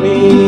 me.